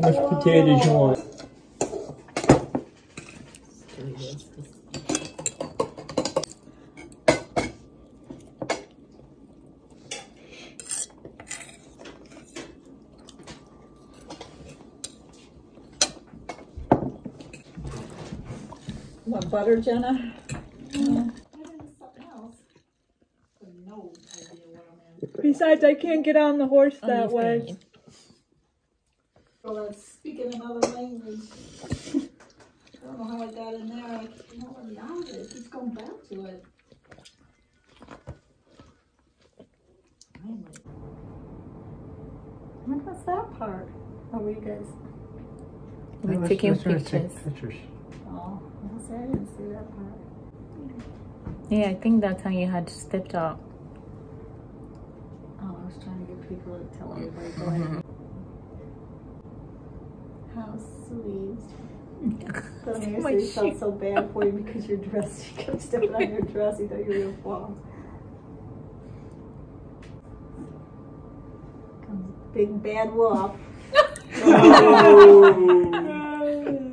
much potatoes you want. Want butter, Jenna? Besides, I can't get on the horse oh, that way. Well, let's speak in another language. I don't know how I got in there. I can't know where the out is. It's going back to it. Finally. What was that part? Oh, were you guys? We're taking Let's try to pictures. take pictures. Oh, I I didn't see that part. Yeah, I think that time you had stepped out. Oh, I was trying to get people to tell everybody. Mm-hmm. Go ahead. How sweet. So My Nancy felt so bad for you because your dress, you kept stepping on your dress. You thought you were going to fall. Comes big bad wolf.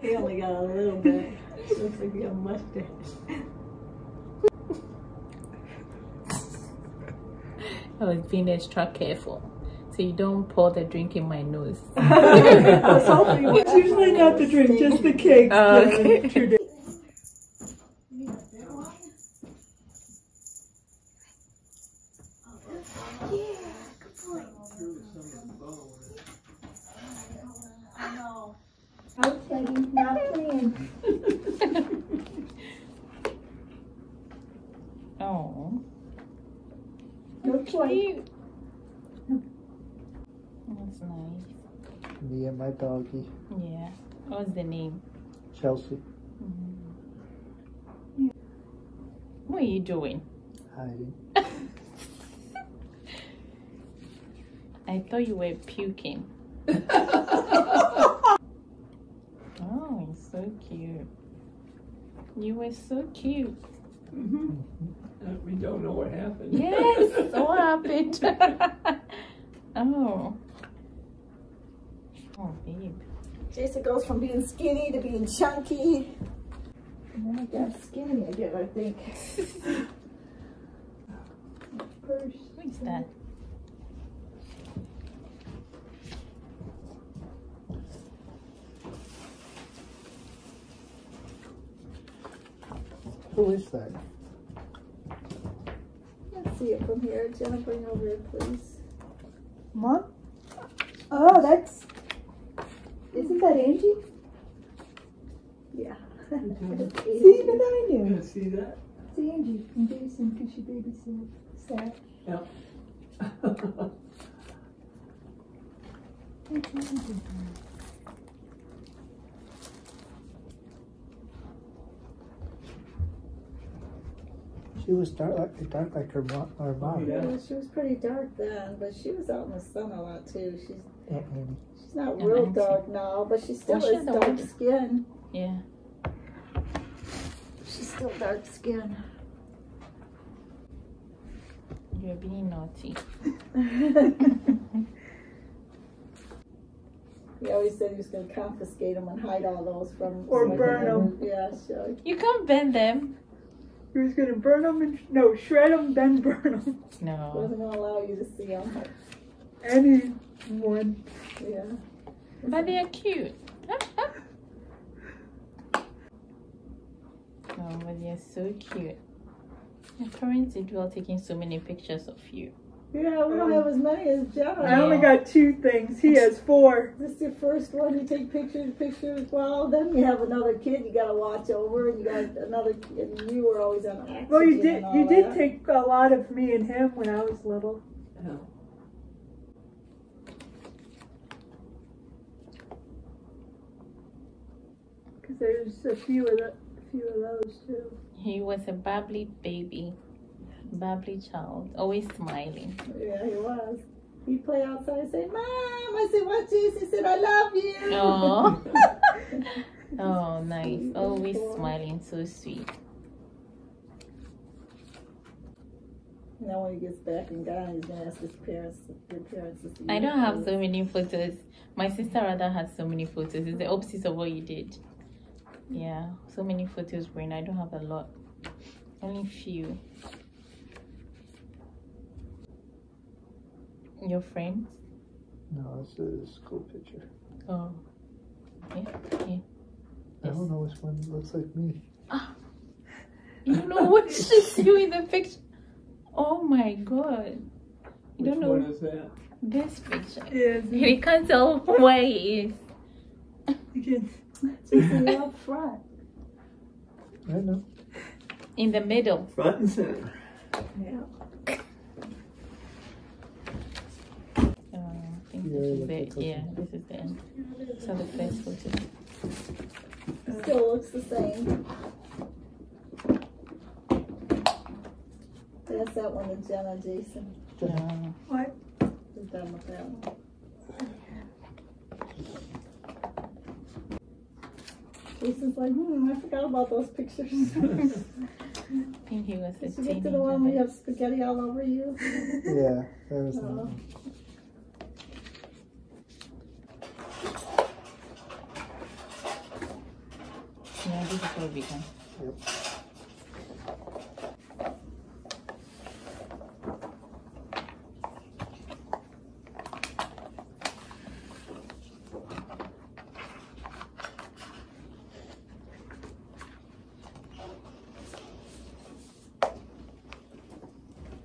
He only got a little bit. Looks like he got a mustache. I was being extra careful. So you don't pour the drink in my nose. I was hoping you It's usually not the drink, just the cake. Oh, Yeah, okay. true day. Oh, Looks like cute. That's nice. Me and my doggy, Yeah. What's the name? Chelsea. Mm-hmm. What are you doing? Hiding. I thought you were puking. oh, it's so cute. You were so cute. Mm-hmm. We don't know what happened. Yes, what happened? oh. Oh, babe. Jason goes from being skinny to being chunky. And then I got skinny again, I think. Purse. Who is that? Who is that? Let's see it from here. Jenna, bring over here, please. Mom? Oh, that's. Isn't that Angie? Yeah. See, even I knew. see that? It's Angie from Jason because she babysat. Sat. She was dark like dark like her mom. Her mom. Yeah, she was pretty dark then, but she was out in the sun a lot too. She's Aunt Annie. She's not And real Nancy. dark now, but she still she's has a dark woman. skin. Yeah. She's still dark skin. You're being naughty. He always said he was going to confiscate them and hide all those from. Or burn them. never- Yeah, sure. You can't bend them. He was gonna burn them and no, shred them, then burn them. No. Wasn't going to allow you to see them. Anyone. Yeah. But they are cute. Oh, but they're so cute. Your parents did well taking so many pictures of you. Yeah, we don't have as many as John. I only got two things. He has four. This is your first one. You take pictures, pictures. Well, then you have another kid you got to watch over, and you got another kid. And you were always on oxygen. Well, you did. and all You did take a lot of me and him when I was little. Because there's a few of the, a few of those too. He was a bubbly baby, bubbly child, always smiling. Yeah, he was. He'd play outside and say, "Mom," I said, "What?" He said, "I love you." Oh. Oh, nice. Always smiling, so sweet. Now when he gets back in Ghana, he's gonna ask his parents, their parents to see. I don't him. have so many photos. My sister rather has so many photos. It's the opposite of what you did. Yeah, so many photos, Brain. I don't have a lot. Only few. Your friends? No, this is a school picture. Oh. Yeah. yeah. I don't know which one looks like me. ah. You don't know what she's you in the picture. Oh my god. You don't know What is that? this picture. Yes. You can't tell where he is. You can. Jason, you're up front. I know. In the middle. Front and center. Yeah. Uh, I think Yeah, this is look the yeah, this is the end. So the first photo. Still looks the same. That's that one with Jenna Jason. Yeah. What? We're done with that one. Jason's like, hmm, I forgot about those pictures. I think he was a Did you get teenager. to the one where you have spaghetti all over you? Yeah, that was the Oh. one. Yeah, this is what we can. Yep.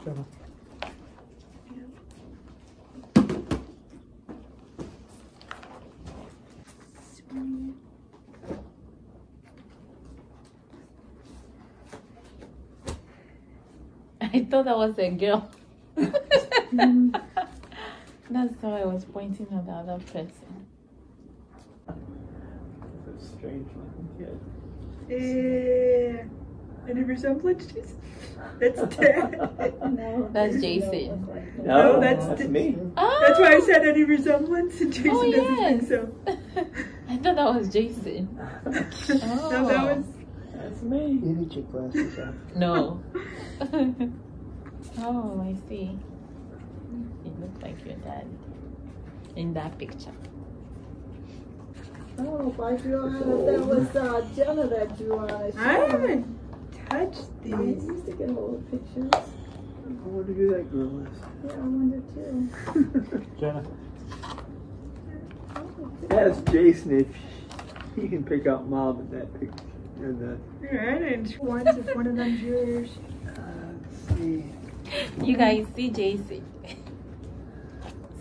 Jenna. I thought that was a girl. That's why I was pointing at the other person. It's a strange looking kid. Eh, any resemblance, Jason? That's Dad. No. That's Jason Jason. don't look like that. No, that's that's the- me. That's why I said any resemblance, and Jason Oh, doesn't yes. think so. I thought that was Jason. No, that was. That's me. You need your glasses on. No. oh, I see. You look like your dad in that picture. I don't know if I drew on it, that was uh, Jenna that drew on it. I haven't touched I these. used to get all the pictures. I wonder who that girl is. Yeah, I wonder too. Jenna. That's Jason. If he can pick out mom in that picture. In the, Alright, and ones if one of them's yours. uh, let's see. You guys see Jason.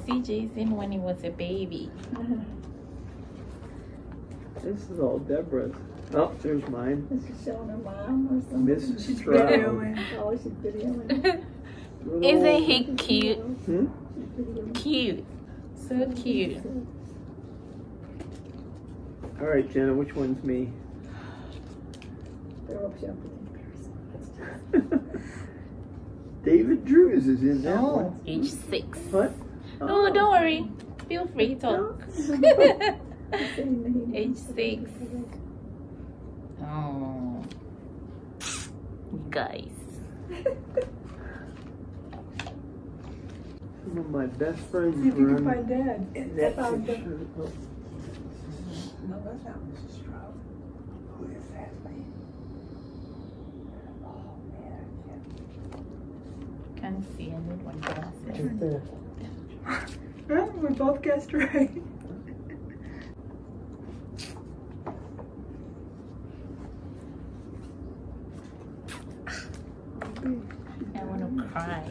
see Jason when he was a baby. This is all Deborah's. Oh, there's mine. Is showing her mom or something? Mrs. She's Stroud. videoing. Oh, she's videoing. Little- Isn't he cute? Hmm? Cute. So cute. All right, Jenna, which one's me? They're up jumping. David Drews is in that Oh, one. age six. What? Oh, don't worry. Feel free to talk. age six. Oh, guys. Some of my best friends See if you can find Dad. in that found picture. Oh. No, that's not Mrs. Stroud. Who is that lady? Oh, man, I can't Can't see. I need one glasses. Right there. Huh? We both guessed right. I want to cry.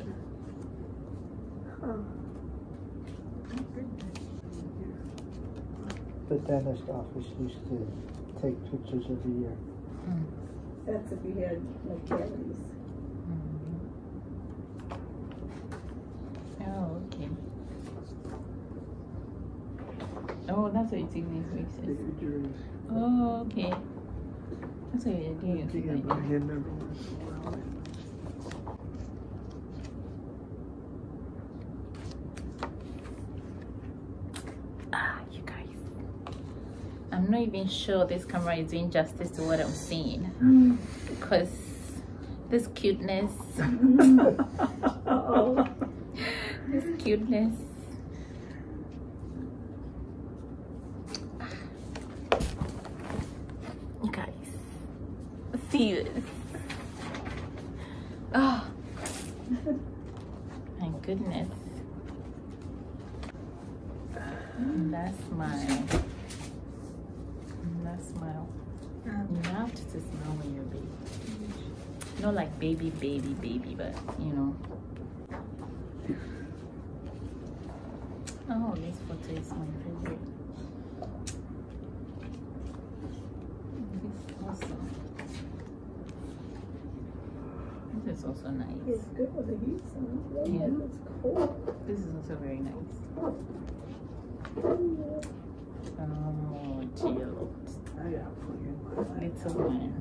The dentist office used to take pictures every year. That's if you had no cavities. Oh, okay. Oh, that's what you take these pictures. David Oh, okay. That's what you're doing. Thinking about him every once in a while. Ah, you guys. I'm not even sure this camera is doing justice to what I'm seeing. Because this cuteness this cuteness. You guys, see this? Oh, my goodness. That smile. That smile. You have to smile when you're baby. Not like baby, baby, baby, but you know. Oh, this photo is my favorite. This is awesome. This is also nice. It's good with the heat, Yeah. it's cold. This is also very nice. Oh, Jill. Um, I got plenty in. Little one.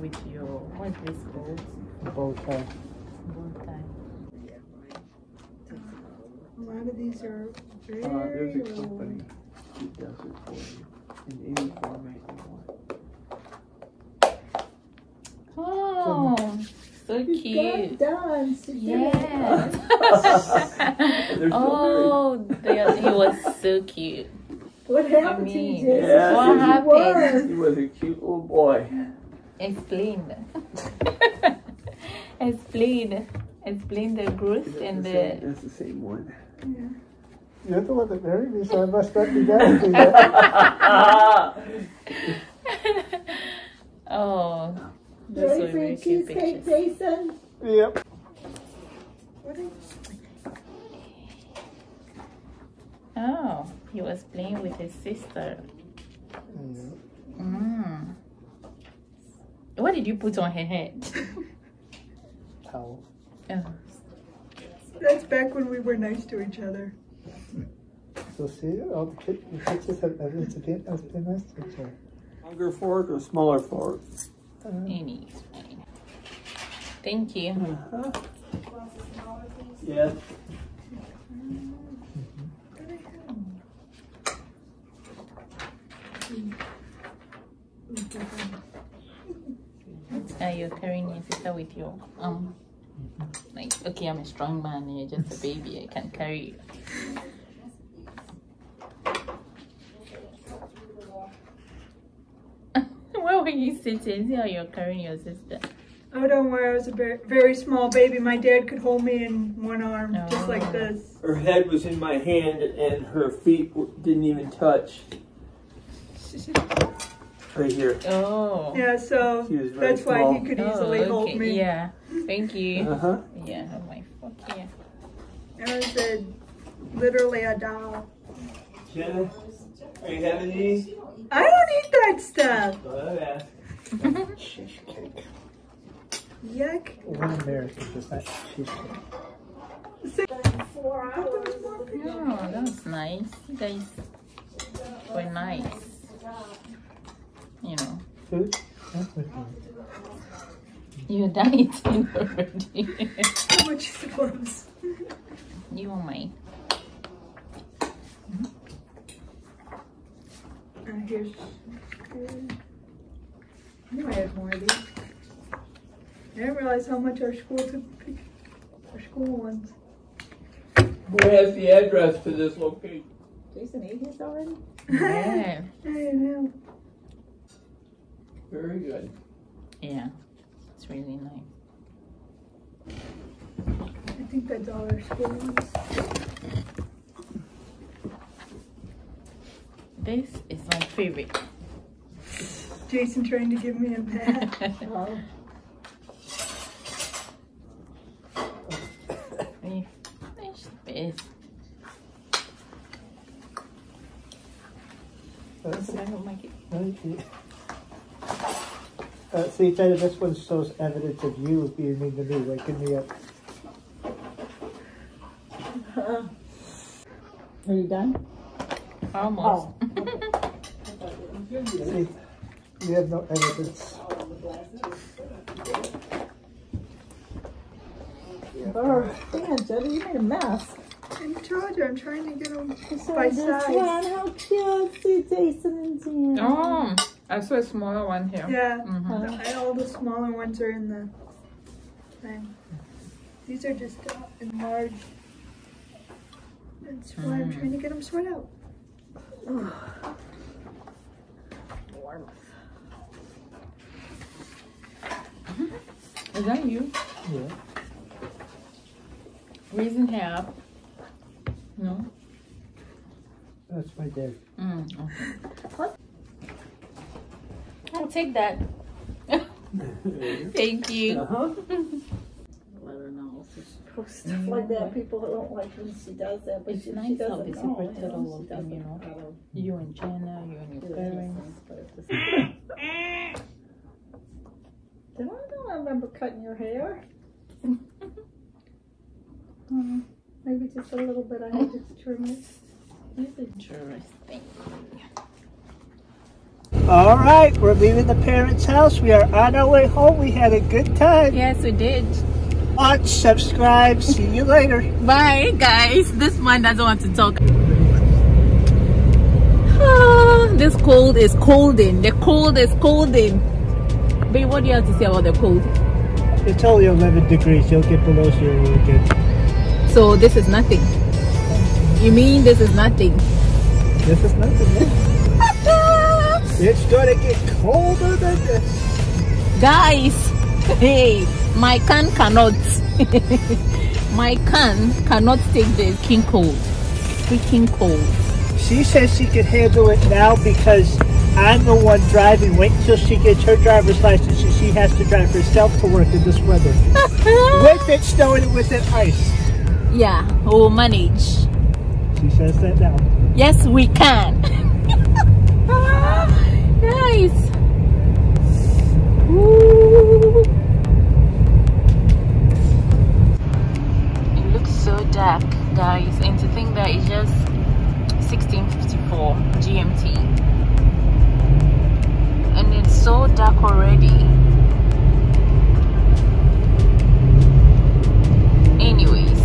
With your, what is this called? Bow tie. Bow tie. A lot of these are very Uh, there's a company that does it for you in any format you want. Oh, so You cute. got done. She did. Yes. So oh, they, he was so cute. What happened to mean, you, Jason? Yeah. What happened? He was a cute little boy. Explain. Explain. Explain the growth It's and the the. same, it's the same one. You're the one that married me, so I must not be down to that. oh, those Ready very your cute cheesecake. Jason? Yep. Oh, he was playing with his sister. Yeah. Mm. What did you put on her head? Towel. Oh. That's back when we were nice to each other. So see, all the, kid, the pictures have evidence of being, of being nice to each other. Longer fork or smaller fork? Uh, Any is fine. Thank you. Uh-huh. Yes. Uh, you're carrying your sister with your um like okay I'm a strong man and you're just a baby I can carry you. Where were you sitting? See how you're carrying your sister. Oh, don't worry, I was a very, very small baby. My dad could hold me in one arm, just like Oh. this. Her head was in my hand and her feet didn't even touch. Right here. Oh. Yeah, so She was that's why small. he could Oh, easily hold me. Yeah. Thank you. Uh huh. Yeah, I have my fork here. I was a, literally a doll. Jenna, are you having these? I don't eat that stuff. Well, I asked. cheesecake. Yuck. One American does not cheesecake. Four hours. Oh, that was nice. You guys were nice. You know, Food? That's okay. you're done eating already. How much is the clothes? you are mine. Uh, here's. I knew I had more of these. I didn't realize how much our school took. pic- Our school ones. Who has the address to this location? Jason ate his already? Yeah. I know. Very good. Yeah. It's really nice. I think that's all our school ones. This is my favorite. Jason trying to give me a bath. Oh, we finished this. That's But I don't like it. Right. Uh, see, Jenna, this one shows evidence of you being mean to me, waking me up. Are you done? Almost. Oh, see, you have no evidence. Oh, damn, Jody, you made a mess. I told you, I'm trying to get them So by this size. one, how cute. See Jason and Jan. Oh, I saw a smaller one here. Yeah, Mhm. All the smaller ones are in the thing. These are just uh, enlarged. That's why I'm trying to get them spread out. Is that you? Yeah. Raising half. No? That's my dad. Mm, okay. I'll take that. Thank you. Uh-huh. Let her know. supposed to Stuff like that, people don't like when she does that, but It's she, nice she doesn't they know. separated you all of them, you know. know. You and Jenna, you and your parents. Did I know I remember cutting your hair? Hmm, Maybe just a little bit, I had to trim it. It's interesting. All right, we're leaving the parents' house. We are on our way home. We had a good time. Yes, we did. Watch, subscribe. See you later. Bye, guys. This man doesn't want to talk. Ah, this cold is colding. The cold is colding. Babe, what do you have to say about the cold? It's only 11 degrees. You'll get below zero again. So this is nothing. You mean this is nothing? This is nothing. It's gonna get colder than this. Guys, hey, my can cannot. my can cannot take the king cold. Freaking cold. She says she can handle it now because I'm the one driving. Wait until she gets her driver's license and she has to drive herself to work in this weather. with it snowing and with it ice. yeah, we'll manage. She says that now. Yes, we can. Ooh. It looks so dark, guys, and to think that it's just 16:54 GMT, and it's so dark already. Anyways.